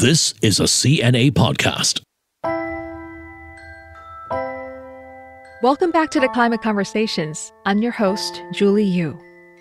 This is a CNA podcast. Welcome back to the Climate Conversations. I'm your host, Julie Yoo.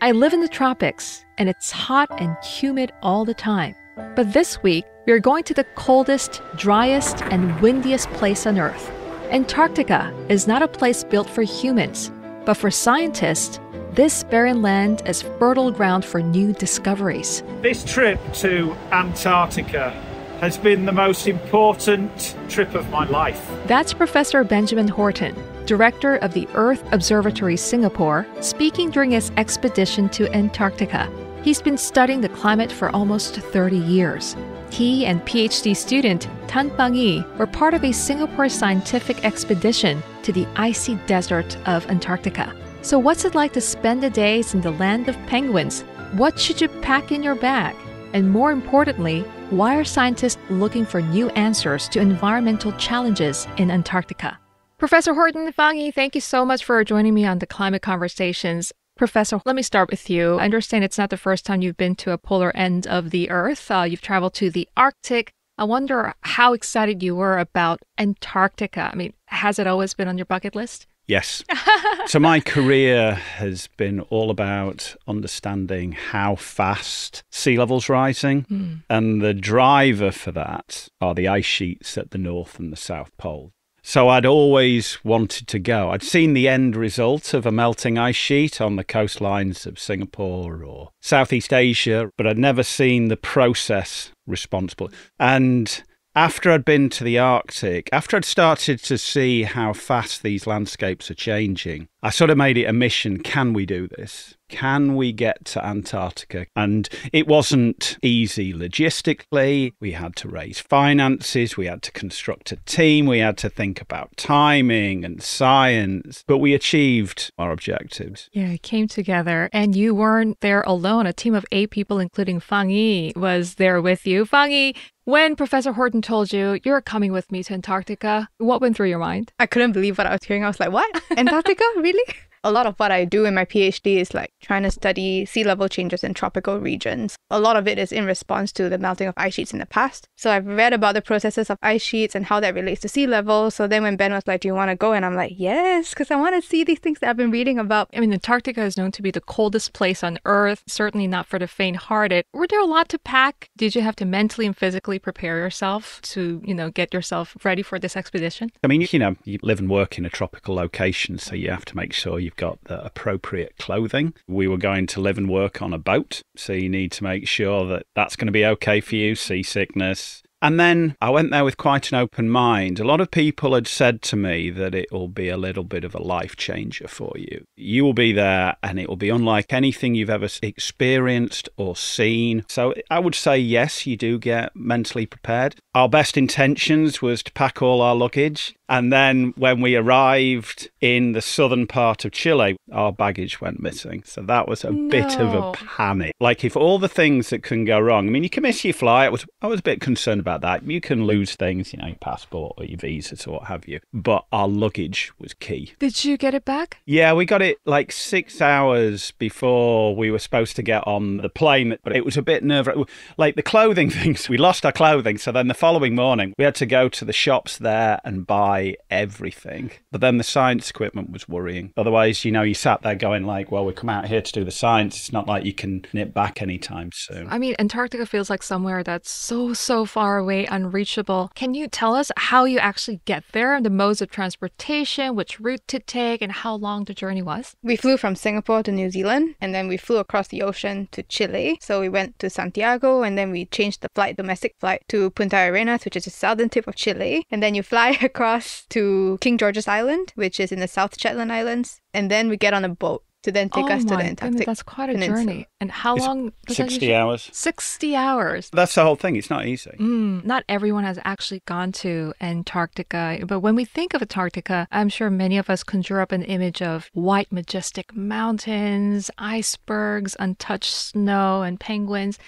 I live in the tropics, and it's hot and humid all the time. But this week, we are going to the coldest, driest, and windiest place on Earth. Antarctica is not a place built for humans, but for scientists, this barren land is fertile ground for new discoveries. This trip to Antarctica has been the most important trip of my life. That's Professor Benjamin Horton, director of the Earth Observatory Singapore, speaking during his expedition to Antarctica. He's been studying the climate for almost 30 years. He and PhD student Tan Fang Yi were part of a Singapore scientific expedition to the icy desert of Antarctica. So, what's it like to spend the days in the land of penguins? What should you pack in your bag? And more importantly, why are scientists looking for new answers to environmental challenges in Antarctica? Professor Horton Fang Yi, thank you so much for joining me on the Climate Conversations. Professor, let me start with you. I understand it's not the first time you've been to a polar end of the Earth. Uh, you've traveled to the Arctic. I wonder how excited you were about Antarctica. I mean, has it always been on your bucket list? Yes. so my career has been all about understanding how fast sea level's rising. Mm. And the driver for that are the ice sheets at the North and the South Pole. So I'd always wanted to go. I'd seen the end result of a melting ice sheet on the coastlines of Singapore or Southeast Asia, but I'd never seen the process responsible. And after I'd been to the Arctic, after I'd started to see how fast these landscapes are changing, I sort of made it a mission can we do this? Can we get to Antarctica? And it wasn't easy logistically. We had to raise finances, we had to construct a team, we had to think about timing and science, but we achieved our objectives. Yeah, it came together. And you weren't there alone. A team of eight people, including Fang Yi, was there with you. Fang Yi, when Professor Horton told you you're coming with me to Antarctica, what went through your mind? I couldn't believe what I was hearing. I was like, what? Antarctica? really? A lot of what I do in my PhD is like trying to study sea level changes in tropical regions. A lot of it is in response to the melting of ice sheets in the past. So I've read about the processes of ice sheets and how that relates to sea level. So then when Ben was like, Do you want to go? And I'm like, Yes, because I want to see these things that I've been reading about. I mean, Antarctica is known to be the coldest place on Earth, certainly not for the faint hearted. Were there a lot to pack? Did you have to mentally and physically prepare yourself to, you know, get yourself ready for this expedition? I mean, you know, you live and work in a tropical location, so you have to make sure you've got the appropriate clothing. We were going to live and work on a boat, so you need to make sure that that's going to be okay for you, seasickness. And then I went there with quite an open mind. A lot of people had said to me that it will be a little bit of a life changer for you. You will be there and it will be unlike anything you've ever experienced or seen. So I would say, yes, you do get mentally prepared. Our best intentions was to pack all our luggage. And then when we arrived in the southern part of Chile, our baggage went missing. So that was a No. bit of a panic. Like if all the things that can go wrong, I mean, you can miss your flight. I was, I was a bit concerned about that. You can lose things, you know, your passport or your visas or what have you. But our luggage was key. Did you get it back? Yeah, we got it like six hours before we were supposed to get on the plane, but it was a bit nerve Like the clothing things, we lost our clothing. So then the following morning, we had to go to the shops there and buy everything. But then the science equipment was worrying. Otherwise, you know, you sat there going like, well, we come out here to do the science. It's not like you can nip back anytime soon. I mean, Antarctica feels like somewhere that's so, so far away, unreachable. Can you tell us how you actually get there, the modes of transportation, which route to take, and how long the journey was? We flew from Singapore to New Zealand and then we flew across the ocean to Chile. So we went to Santiago and then we changed the flight, domestic flight, to Punta Arenas, which is the southern tip of Chile. And then you fly across to King George's Island, which is in the South Shetland Islands. And then we get on a boat to then take oh us to my the goodness, Antarctic. that's quite a Peninsula. journey. And how It's long? does 60 usually- hours. 60 hours. That's the whole thing. It's not easy. Mm, not everyone has actually gone to Antarctica, but when we think of Antarctica, I'm sure many of us conjure up an image of white, majestic mountains, icebergs, untouched snow, and penguins.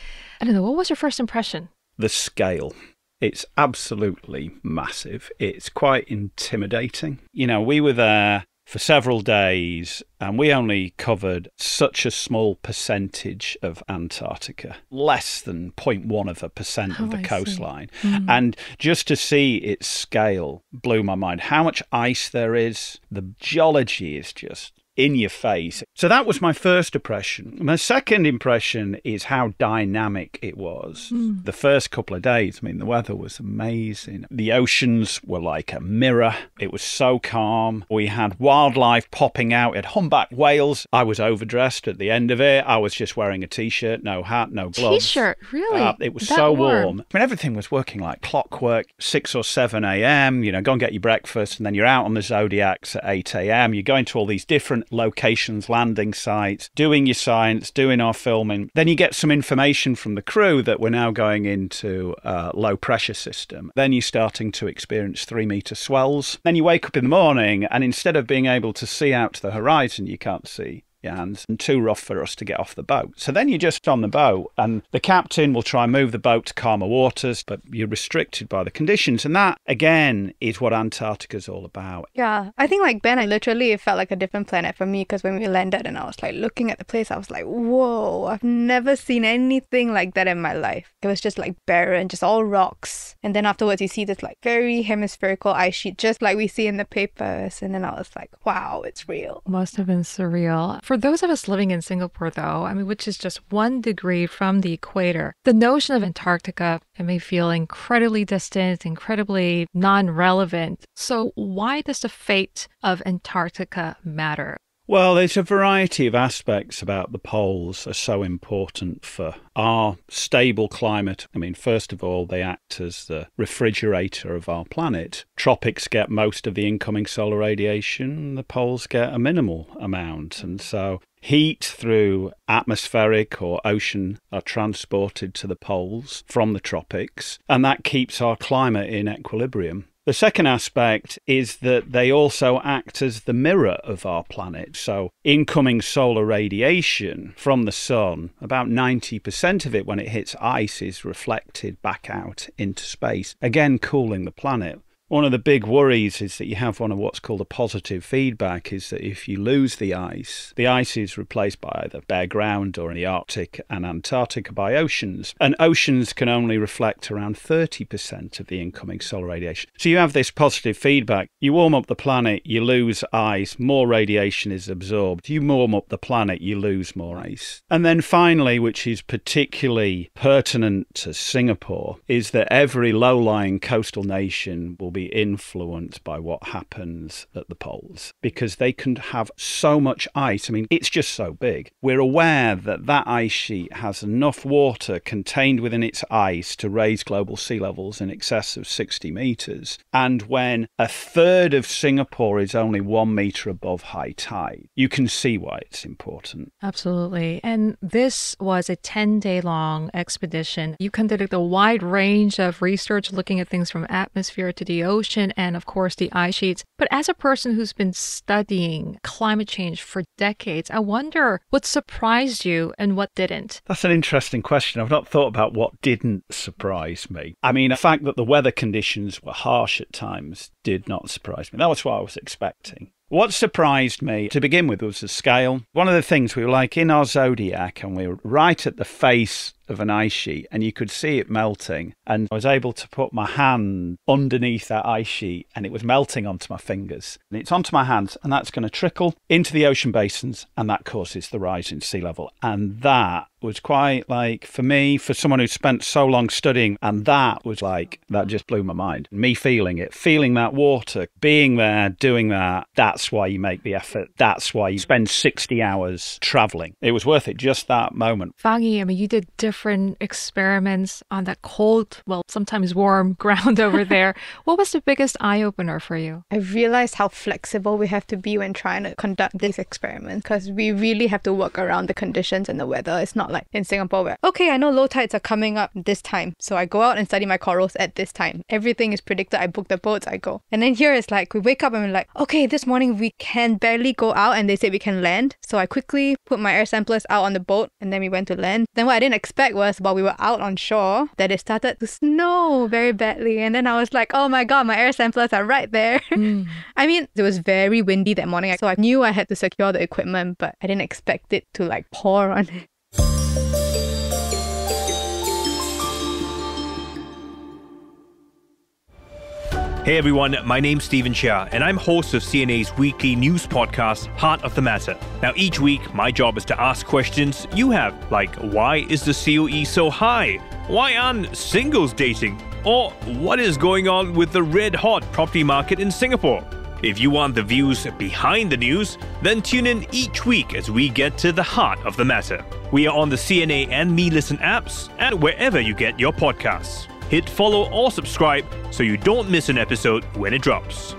I don't know. What was your first impression? the scale. It's absolutely massive. It's quite intimidating. You know, we were there for several days, and we only covered such a small percentage of Antarctica, less than 0.1 of a percent of Oh, the I coastline. Mm. And just to see its scale blew my mind. How much ice there is, the geology is just in your face. So that was my first impression. My second impression is how dynamic it was. Hmm. The first couple of days, I mean, the weather was amazing. The oceans were like a mirror. It was so calm. We had wildlife popping out at humpback whales. I was overdressed at the end of it. I was just wearing a t-shirt, no hat, no gloves. T-shirt, really? Uh, it was That so warm? warm. I mean, everything was working like clockwork. Six or seven a.m. You know, go and get your breakfast, and then you're out on the Zodiacs at eight a.m. You're going to all these different locations, landing sites, doing your science, doing our filming. Then you get some information from the crew that we're now going into a low pressure system. Then you're starting to experience three meter swells. Then you wake up in the morning, and instead of being able to see out to the horizon, you can't see your hands and too rough for us to get off the boat. So then you're just on the boat, and the captain will try and move the boat to calmer waters, but you're restricted by the conditions. And that, again, is what Antarctica's all about. Yeah, I think like Ben, I literally it felt like a different planet for me because when we landed and I was like looking at the place, I was like, whoa, I've never seen anything like that in my life. It was just like barren, just all rocks. And then afterwards, you see this like very hemispherical ice sheet, just like we see in the papers. And then I was like, wow, it's real. Must have been surreal. For those of us living in Singapore, though, I mean, which is just one degree from the equator, the notion of Antarctica it may feel incredibly distant, incredibly non relevant. So, why does the fate of Antarctica matter? Well, there's a variety of aspects about the poles are so important for our stable climate. I mean, first of all, they act as the refrigerator of our planet. Tropics get most of the incoming solar radiation, the poles get a minimal amount. And so heat through atmospheric or ocean are transported to the poles from the tropics, and that keeps our climate in equilibrium. The second aspect is that they also act as the mirror of our planet. So, incoming solar radiation from the sun, about 90% of it when it hits ice is reflected back out into space, again cooling the planet. One of the big worries is that you have one of what's called a positive feedback is that if you lose the ice, the ice is replaced by either bare ground or in the Arctic and Antarctica by oceans. And oceans can only reflect around 30% of the incoming solar radiation. So you have this positive feedback. You warm up the planet, you lose ice, more radiation is absorbed. You warm up the planet, you lose more ice. And then finally, which is particularly pertinent to Singapore, is that every low lying coastal nation will be influenced by what happens at the poles because they can have so much ice. I mean, it's just so big. We're aware that that ice sheet has enough water contained within its ice to raise global sea levels in excess of 60 meters. And when a third of Singapore is only one meter above high tide, you can see why it's important. Absolutely. And this was a 10 day long expedition. You conducted a wide range of research looking at things from atmosphere to the ocean and, of course, the ice sheets. But as a person who's been studying climate change for decades, I wonder what surprised you and what didn't. That's an interesting question. I've not thought about what didn't surprise me. I mean, the fact that the weather conditions were harsh at times did not surprise me. That was what I was expecting. What surprised me to begin with was the scale. One of the things we were like in our zodiac, and we were right at the face of an ice sheet, and you could see it melting. And I was able to put my hand underneath that ice sheet, and it was melting onto my fingers. And it's onto my hands, and that's going to trickle into the ocean basins, and that causes the rise in sea level. And that was quite like for me, for someone who spent so long studying, and that was like that just blew my mind. Me feeling it, feeling that water, being there, doing that. That's why you make the effort. That's why you spend 60 hours traveling. It was worth it. Just that moment. Fang Yi, I mean, you did different experiments on that cold, well, sometimes warm ground over there. what was the biggest eye opener for you? I realized how flexible we have to be when trying to conduct these experiments because we really have to work around the conditions and the weather. It's not like in Singapore where, okay, I know low tides are coming up this time, so I go out and study my corals at this time. Everything is predicted. I book the boats, I go. And then here it's like we wake up and we're like, okay, this morning we can barely go out and they say we can land. So I quickly put my air samplers out on the boat and then we went to land. Then what I didn't expect fact was, while we were out on shore, that it started to snow very badly. And then I was like, oh my God, my air samplers are right there. Mm. I mean, it was very windy that morning. So I knew I had to secure the equipment, but I didn't expect it to like pour on it. Hey everyone, my name's Steven Chia, and I'm host of CNA's weekly news podcast, Heart of the Matter. Now, each week, my job is to ask questions you have, like why is the COE so high? Why aren't singles dating? Or what is going on with the red hot property market in Singapore? If you want the views behind the news, then tune in each week as we get to the heart of the matter. We are on the CNA and Me Listen apps and wherever you get your podcasts hit follow or subscribe so you don't miss an episode when it drops.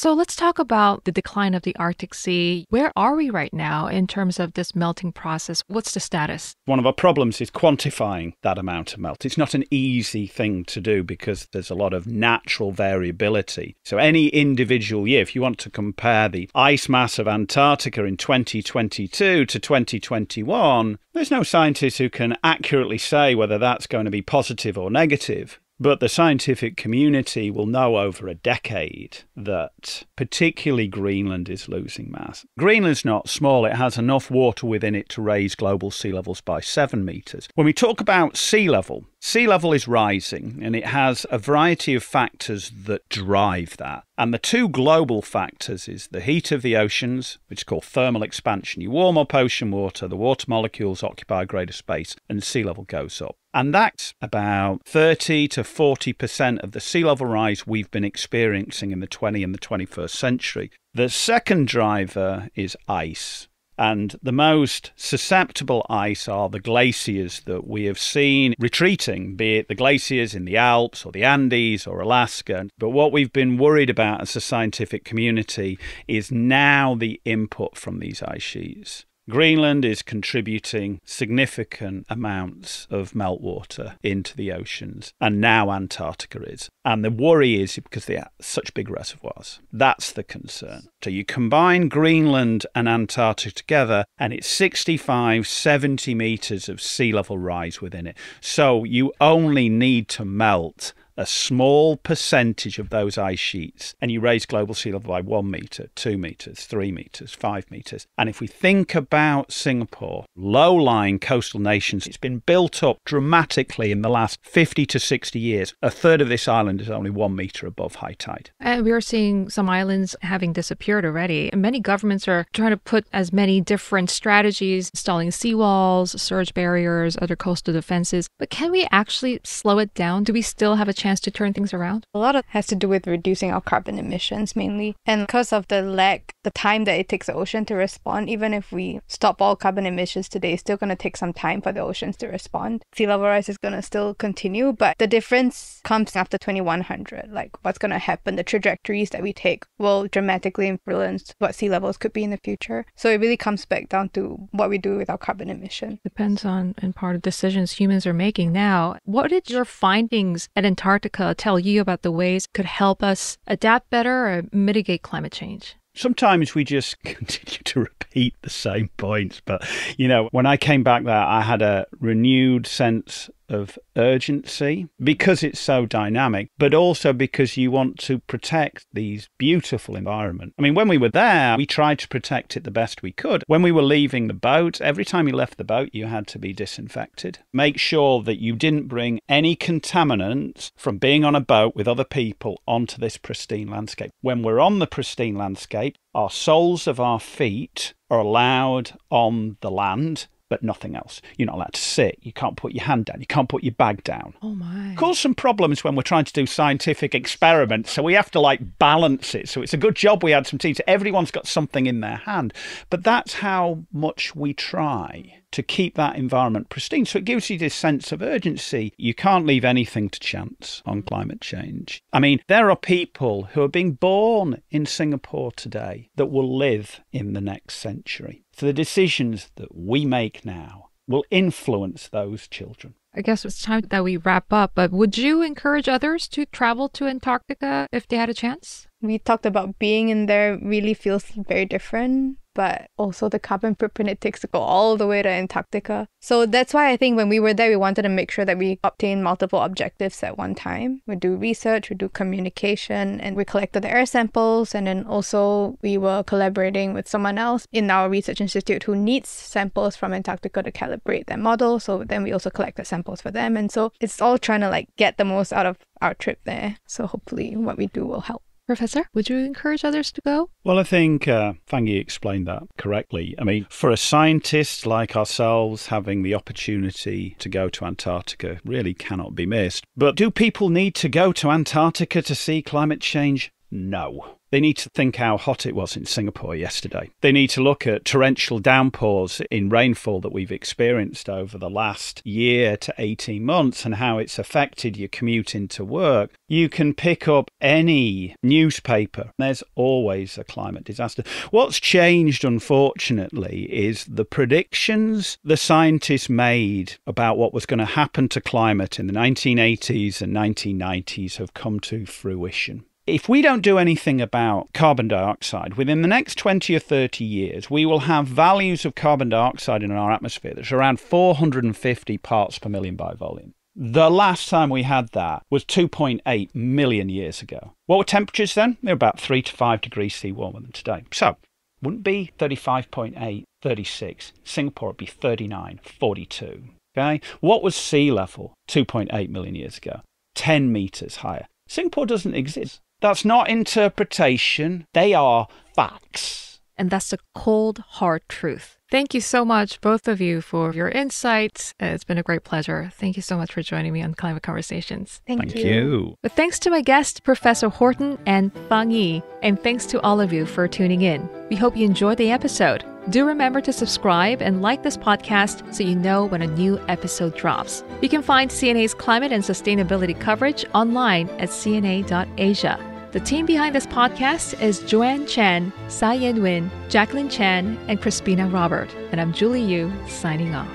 So let's talk about the decline of the Arctic Sea. Where are we right now in terms of this melting process? What's the status? One of our problems is quantifying that amount of melt. It's not an easy thing to do because there's a lot of natural variability. So, any individual year, if you want to compare the ice mass of Antarctica in 2022 to 2021, there's no scientist who can accurately say whether that's going to be positive or negative. But the scientific community will know over a decade that particularly Greenland is losing mass. Greenland's not small, it has enough water within it to raise global sea levels by seven metres. When we talk about sea level, Sea level is rising and it has a variety of factors that drive that. And the two global factors is the heat of the oceans, which is called thermal expansion. You warm up ocean water, the water molecules occupy greater space, and sea level goes up. And that's about 30 to 40% of the sea level rise we've been experiencing in the 20th and the 21st century. The second driver is ice. And the most susceptible ice are the glaciers that we have seen retreating, be it the glaciers in the Alps or the Andes or Alaska. But what we've been worried about as a scientific community is now the input from these ice sheets. Greenland is contributing significant amounts of meltwater into the oceans, and now Antarctica is. And the worry is because they are such big reservoirs. That's the concern. So you combine Greenland and Antarctica together, and it's 65, 70 meters of sea level rise within it. So you only need to melt a small percentage of those ice sheets and you raise global sea level by one metre, two metres, three metres, five metres. And if we think about Singapore, low lying coastal nations, it's been built up dramatically in the last 50 to 60 years. A third of this island is only one metre above high tide. And we are seeing some islands having disappeared already. And many governments are trying to put as many different strategies, installing seawalls, surge barriers, other coastal defenses. But can we actually slow it down? Do we still have a chance to turn things around? A lot of has to do with reducing our carbon emissions mainly. And because of the lag, the time that it takes the ocean to respond, even if we stop all carbon emissions today, it's still going to take some time for the oceans to respond. Sea level rise is going to still continue, but the difference comes after 2100. Like what's going to happen, the trajectories that we take will dramatically influence what sea levels could be in the future. So it really comes back down to what we do with our carbon emission. Depends on, in part, of decisions humans are making now. What did your findings at Antarctica Antarctica tell you about the ways could help us adapt better or mitigate climate change? Sometimes we just continue to repeat the same points. But, you know, when I came back there, I had a renewed sense of urgency because it's so dynamic, but also because you want to protect these beautiful environment. I mean, when we were there, we tried to protect it the best we could. When we were leaving the boat, every time you left the boat, you had to be disinfected. Make sure that you didn't bring any contaminants from being on a boat with other people onto this pristine landscape. When we're on the pristine landscape, our soles of our feet are allowed on the land but nothing else. You're not allowed to sit. You can't put your hand down. You can't put your bag down. Oh my! Cause some problems when we're trying to do scientific experiments. So we have to like balance it. So it's a good job we had some teams. Everyone's got something in their hand, but that's how much we try to keep that environment pristine. So it gives you this sense of urgency. You can't leave anything to chance on climate change. I mean, there are people who are being born in Singapore today that will live in the next century. So the decisions that we make now will influence those children. I guess it's time that we wrap up, but would you encourage others to travel to Antarctica if they had a chance? We talked about being in there really feels very different but also the carbon footprint it takes to go all the way to Antarctica. So that's why I think when we were there, we wanted to make sure that we obtain multiple objectives at one time. We do research, we do communication, and we collected the air samples. And then also we were collaborating with someone else in our research institute who needs samples from Antarctica to calibrate their model. So then we also collected samples for them. And so it's all trying to like get the most out of our trip there. So hopefully what we do will help. Professor, would you encourage others to go? Well, I think uh, Fang Yi explained that correctly. I mean, for a scientist like ourselves, having the opportunity to go to Antarctica really cannot be missed. But do people need to go to Antarctica to see climate change? No. They need to think how hot it was in Singapore yesterday. They need to look at torrential downpours in rainfall that we've experienced over the last year to 18 months and how it's affected your commute into work. You can pick up any newspaper. There's always a climate disaster. What's changed, unfortunately, is the predictions the scientists made about what was going to happen to climate in the 1980s and 1990s have come to fruition if we don't do anything about carbon dioxide, within the next 20 or 30 years, we will have values of carbon dioxide in our atmosphere that's around 450 parts per million by volume. The last time we had that was 2.8 million years ago. What were temperatures then? They were about 3 to 5 degrees C warmer than today. So, wouldn't be 35.8, 36. Singapore would be 39, 42. Okay? What was sea level 2.8 million years ago? 10 meters higher. Singapore doesn't exist. That's not interpretation, they are facts. And that's the cold, hard truth. Thank you so much, both of you, for your insights. Uh, it's been a great pleasure. Thank you so much for joining me on Climate Conversations. Thank, Thank you. you. But thanks to my guests, Professor Horton and Fang Yi, and thanks to all of you for tuning in. We hope you enjoyed the episode. Do remember to subscribe and like this podcast so you know when a new episode drops. You can find CNA's climate and sustainability coverage online at cna.asia. The team behind this podcast is Joanne Chan, Sai Yen Win, Jacqueline Chan, and Crispina Robert. And I'm Julie Yoo, signing off.